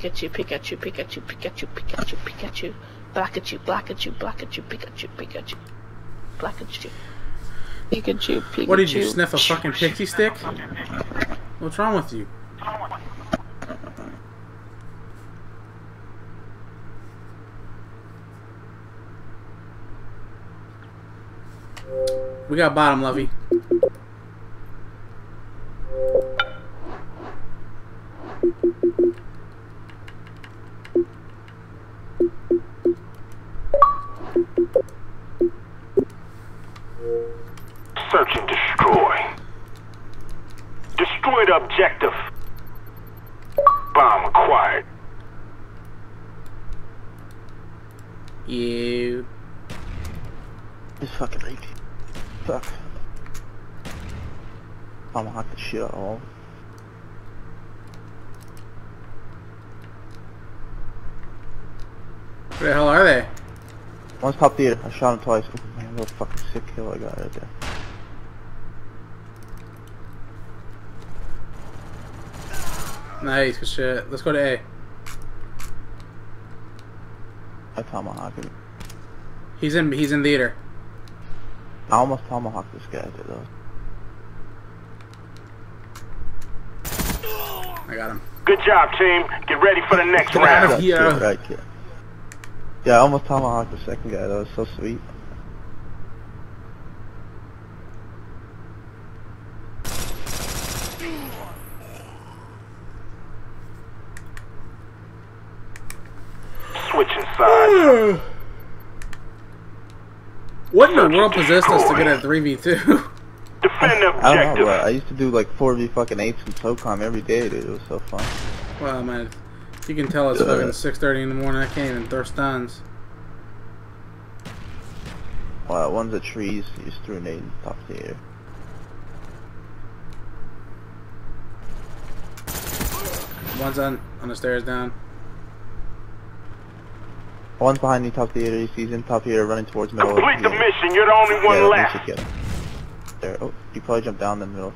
Pikachu, Pikachu, Pikachu, Pikachu, Pikachu, Pikachu, Blackachu, Blackachu, Blackachu, Pikachu, Pikachu, Blackachu, Pikachu, Pikachu. What did you sniff a fucking pixie stick? What's wrong with you? We got bottom, Lovey. Search and destroy. Destroy the objective. Bomb acquired. You. This fucking raped you. Fuck. I'm gonna hack the shit out of all. Where the hell are they? One's top theater. I shot him twice. Oh, man, what a fucking sick kill I got right there. Nice, good shit. Let's go to A. I tomahawked him. He's in. He's in theater. I almost tomahawked this guy there, though. I got him. Good job, team. Get ready for the next Get out of round. here. That's right, kid. Yeah, I almost tomahawked the second guy. That was so sweet. Switching sides. What in the world possessed us to get a 3v2? Defend the I don't know, but I used to do like 4v fucking 8s in SOCOM every day, dude. It was so fun. well, man, you can tell it's fucking 6.30 in the morning. I can't even throw stuns. Wow, one's a trees. He just threw a nade in top theater. One's on, on the stairs down. One's behind the top theater. He's in top theater running towards middle. Complete the Yeah. mission. You're the only one Yeah, left. should get him. There. Oh, he probably jumped down the middle.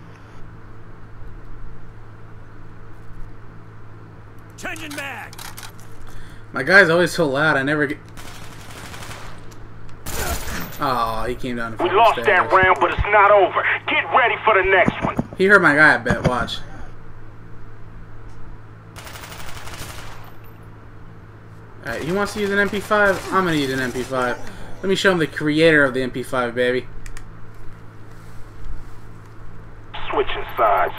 Changing mag. My guy's always so loud, I never get... Oh, he came down We lost stairs. that round, but it's not over. Get ready for the next one. He heard my guy, I bet. Watch. Alright, he wants to use an MP5? I'm gonna use an MP5. Let me show him the creator of the MP5, baby. Switching sides.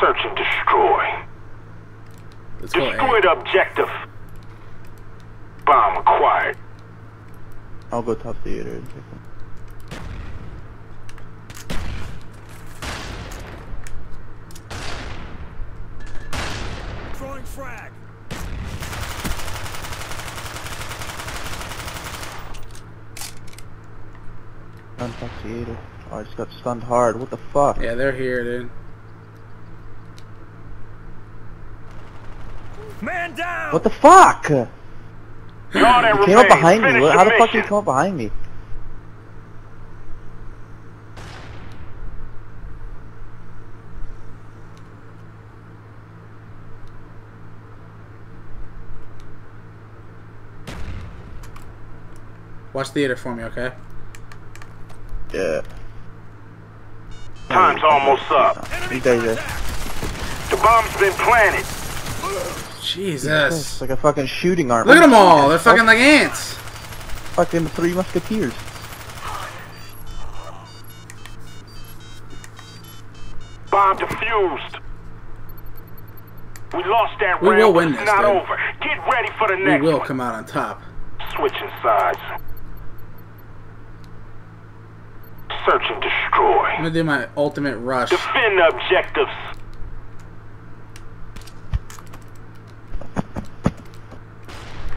Search and destroy. Let's go Destroy the objective. Bomb acquired. I'll go top theater and take him. Throwing frag. On top theater. Oh, I just got stunned hard. What the fuck? Yeah, they're here, dude. Man down. What the fuck? All that He came up behind me. Finish the How the fuck did he come up behind me? Watch theater for me, okay? Yeah. Time's almost up. You guys are. The bomb's been planted. Jesus. It's Jesus. like a fucking shooting arm. Look at them all. They're fucking like ants. Fucking three musketeers. Bomb defused. We lost that We round, will win it's this, not dude. over. Get ready for the We next will one. come out on top. Switching sides. Search and destroy. I'm gonna do my ultimate rush. Defend the objectives.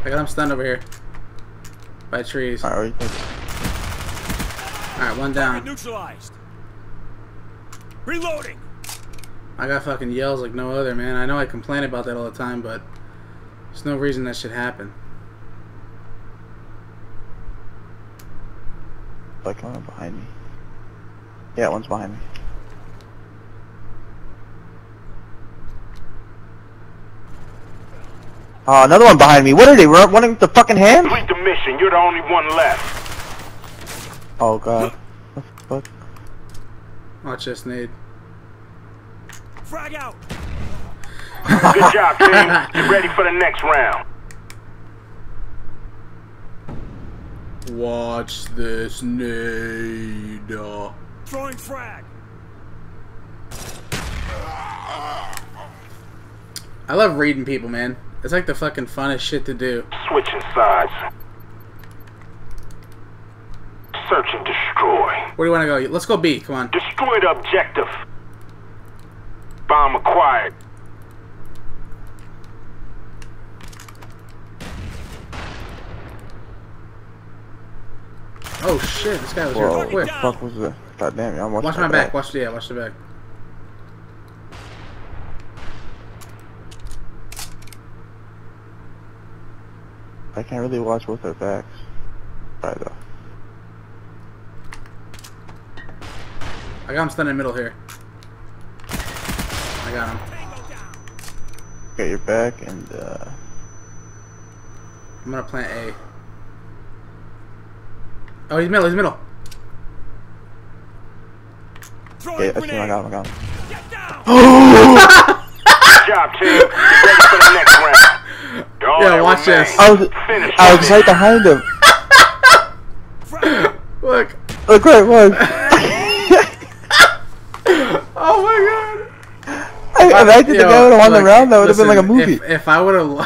I got him stunned over here. By trees. Alright, Alright, one down. Neutralized. Reloading. I got fucking yells like no other, man. I know I complain about that all the time, but there's no reason that should happen. Like one behind me. Yeah, one's behind me. Oh, another one behind me. What are they? run- Running with the fucking hands? Complete the mission. You're the only one left. Oh god. What the fuck? Watch this, Nate. Frag out. Good job, team. Get ready for the next round. Watch this, Nate. Throwing frag. I love reading people, man. It's like the fucking funnest shit to do. Switching sides. Search and destroy. Where do you want to go? Let's go B. Come on. Destroy the objective. Bomb acquired. Oh shit, this guy was Whoa, here what quick. the fuck was that? God damn it, I'm watching Watch my back. Watch the yeah, watch the back. I can't really watch both their backs. Right though. I got him stunned in the middle here. I got him. Got your back and uh I'm gonna plant A. Oh, he's middle. He's middle. Throwing okay, I see him, grenade. I got him, I got him. Get down. Good job, team. Get ready for the next round. All Yeah, watch this. I was Finish I was right behind him. Frag. Look. Look where it was. Oh my god. I, imagine the god. guy would have won the look, round, that would have been like a movie. If, if I would have, lo-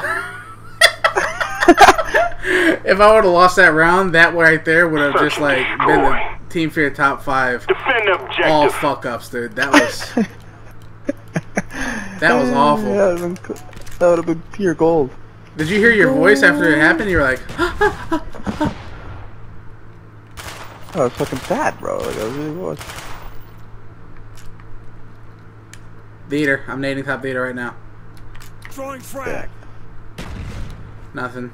if I would have lost that round, that right there would have just like been the Team Fear top five Defend objective. all fuck ups, dude. That was that was awful. Yeah, that would have been, cool. that would have been pure gold. Did you hear your voice after it happened? You were like, oh, I was fucking sad, bro. Like, I really was. theater. I'm nading top theater right now. Throwing frag. Nothing.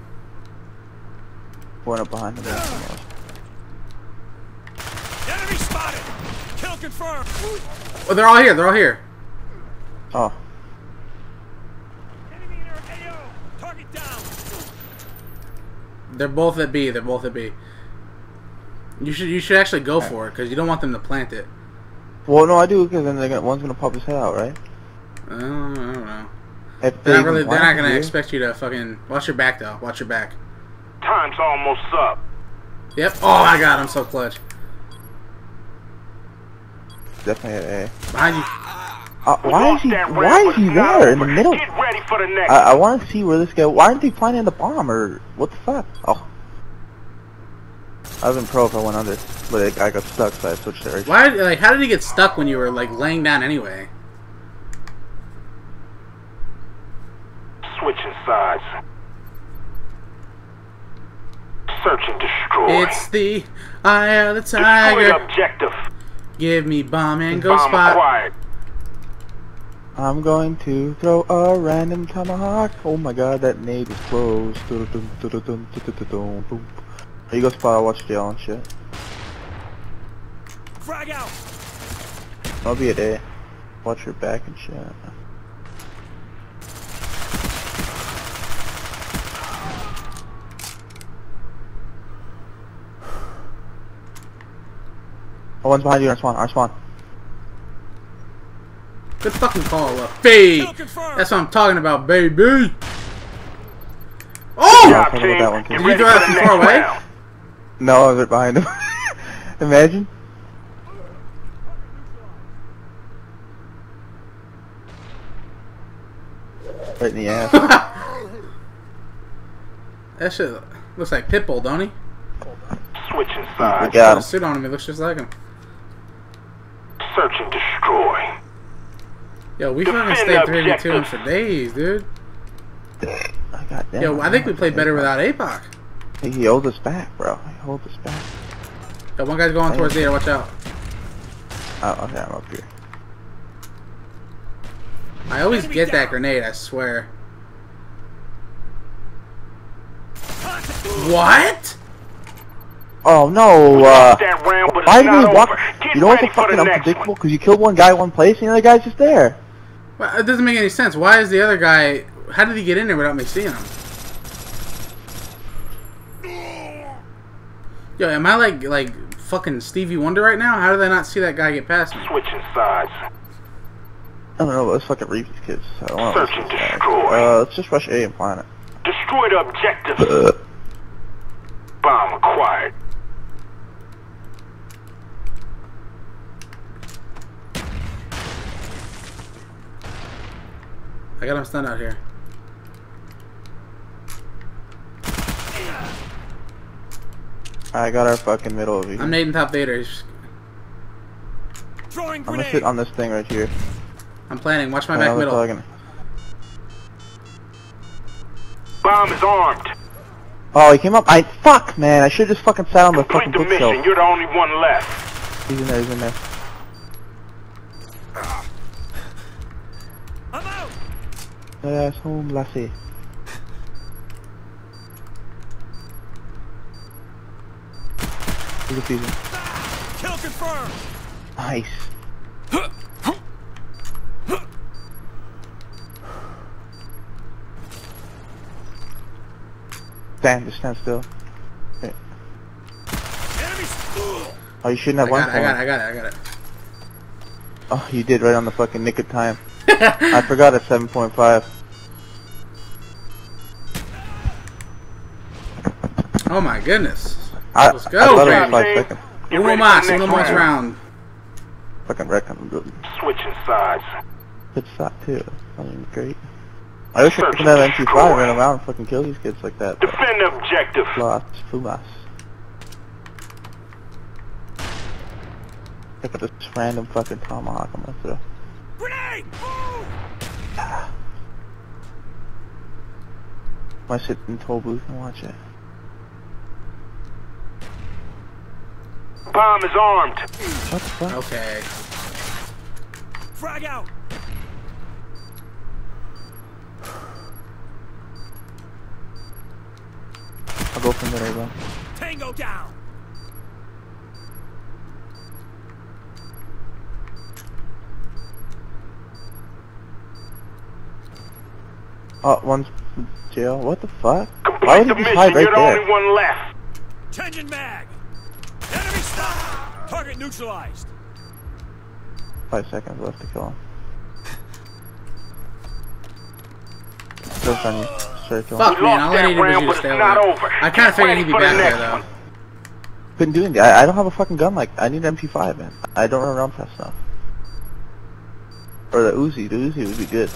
One up behind him. Enemy spotted. Kill confirmed. Oh, they're all here. They're all here. Oh, Enemy in our AO. Target down. They're both at B. They're both at B. You should you should actually go for it because you don't want them to plant it. well, no, I do because then they're gonna, one's gonna pop his head out, right? I don't, I don't know. If They're they not really. They're not gonna it, expect you to fucking watch your back though. Watch your back. Time's almost up. Yep. Oh my god, I'm so clutch. Definitely at A. Behind you. Uh, why is he? Why is he there in the middle? Ready for the next. I, I want to see where this guy. Why aren't they planting the bomb or what the fuck? Oh, I was in pro if I went under, but I got stuck, so I switched to Why? Like, how did he get stuck when you were like laying down anyway? Switching sides. Search and destroy. It's the eye of the Destroy the objective. Give me bomb and go Bomb spot. acquired. I'm going to throw a random tomahawk. Oh my god, that nade is close. Dun, you go, spot. I'll watch the on shit. Frag out. I'll be a day. Watch your back and shit. Oh, one's behind you, our spawn, our spawn. Good fucking call, uh, up. Hey, that's what I'm talking about, baby. Good Oh! job, talking team. about that one, too. Get Did you ready throw for that the from far away? round. No, I was right behind him. Imagine. Right in the ass. That shit looks like Pitbull, don't he? Switching We sides. got Got a him. suit on him. It looks just like him. Search and destroy. Yo, we fucking Defend stayed 3 v 2 him for days, dude. I got that. Yo, I think we played better without APOC. He holds us back, bro. He holds us back. Yo, one guy's going towards Zeta. Watch out. Oh, okay, I'm up here. I always Enemy get that grenade, I swear. What? Oh no, uh, that round, but why did not walk? over. Get You know what's so ready fucking the next unpredictable? Because you killed one guy one place and the other guy's just there. Well, it doesn't make any sense. Why is the other guy? How did he get in there without me seeing him? Yo, am I like like fucking Stevie Wonder right now? How did I not see that guy get past me? Switching sides. I don't know, but let's fucking read these kids. I don't want Search to and destroy. Uh, let's just rush A and find it. Destroy the objective. Uh, Bomb acquired. I got him stunned out here. I got our fucking middle of you. I'm nading top theater. Throwing I'm gonna sit on this thing right here. I'm planning. Watch my Yeah, back we're middle. talking. Bomb is armed. Oh, he came up. I fuck, man. I should just fucking sat on the Complete fucking the bookshelf. You're the only one left. He's in there. He's in there. Yes, home, lassie. He's a fusion. Kill confirmed. Nice. Damn, just stand still. Enemies. Oh, you shouldn't have I one got it. I got it. I got it. I got it. Oh, you did right on the fucking nick of time. I forgot it's 7.5. Oh my goodness. I, Let's go, I thought it baby. was 5 seconds. Get Uno ready for mas. Uno mas round. Fucking wreck him. Good Switching sides. good shot too. I mean, great. I wish I could have MP5 run around and fucking kill these kids like that. Defend the objective. Fumas, fumas. Look at this random fucking tomahawk I'm gonna throw. Grenade. Move. I'm gonna sit in the toll booth and watch it. Bomb is armed. What the fuck? Okay. Frag out. I'll go from there, bro. Tango down. Oh, one's in jail. What the fuck? Why Complete would the he just mission. hide right You're the only one left. Changing mag. Enemy spotted. Target neutralized. Five seconds left to kill him. Still on you. Straight kill him. Fuck man. All I needed was you to stay alive. over. I kind of figured he'd be for back there though. one. Couldn't do anything. I, I don't have a fucking gun like I need an MP5, man. I don't run around fast enough. Or the Uzi. The Uzi would be good.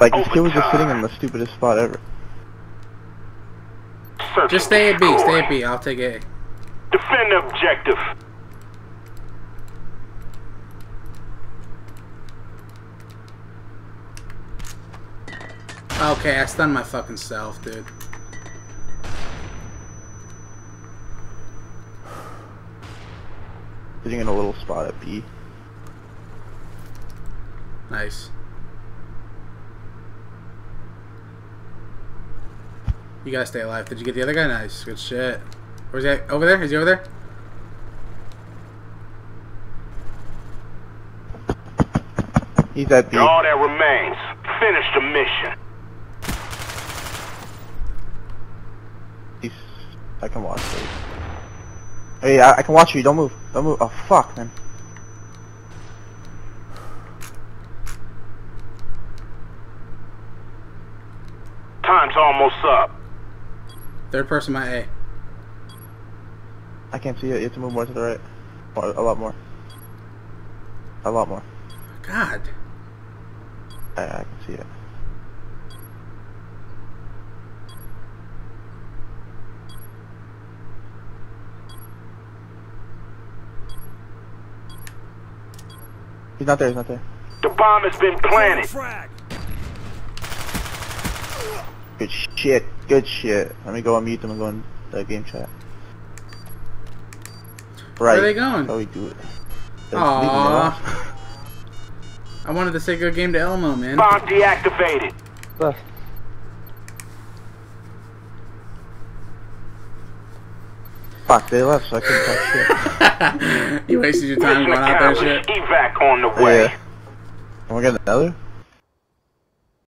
Like oh this kid was just sitting in the stupidest spot ever. Search Just stay at B. Stay at B. I'll take A. Defend objective. Okay, I stunned my fucking self, dude. Sitting in a little spot at B. Nice. You gotta stay alive. Did you get the other guy? Nice. Good shit. Where's he at? Over there? Is he over there? He's at B. All that remains. Finish the mission. He's, I can watch this. Hey, I, I can watch you. Don't move. Don't move. Oh fuck, man. Time's almost up. Third person, my A. I can't see it. You have to move more to the right. More, a lot more. A lot more. God. I, I can see it. He's not there. He's not there. The bomb has been planted. Good shit. Good shit. Let me go unmute them and go in the game chat. Right. Where are they going? Oh, we do it. Aww. I wanted to say good game to Elmo, man. Bomb deactivated. Ugh. Fuck, they left, so I couldn't touch shit. you wasted your time going out there shit. Evac on the way. Yeah. Am I another?